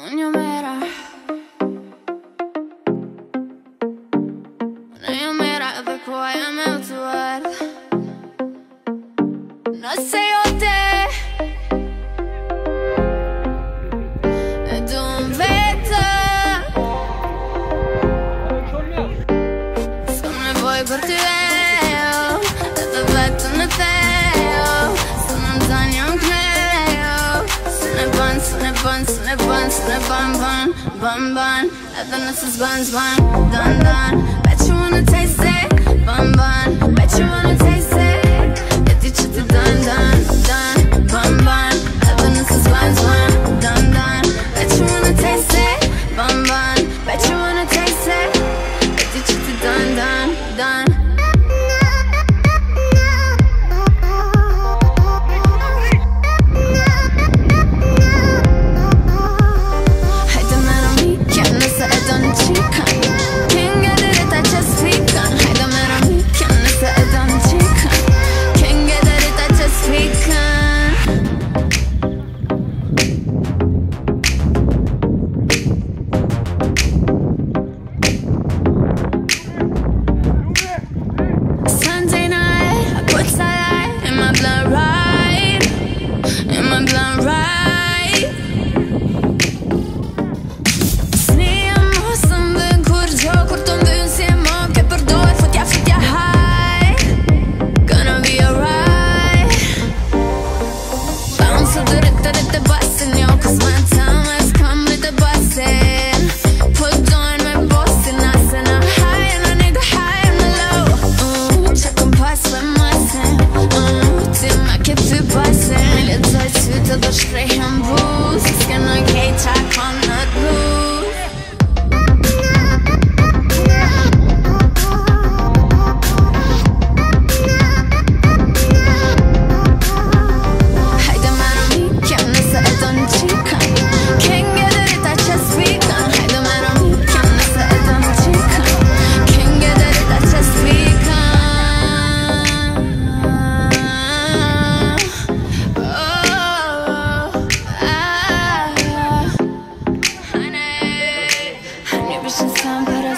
Onnyiomera Onnyiomera edhe ku aja me u të ardhë Nëse jo te. Për ty e jo Edhe vetëm në te jo Së më në të njëm këne split bun bun bun bun. Nothing else is buns bun dun dun. Bet you wanna taste it bun bun. Bet you wanna. Right.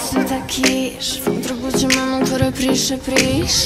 Se ta kish Fëm të rëbu që me më për prish e prish.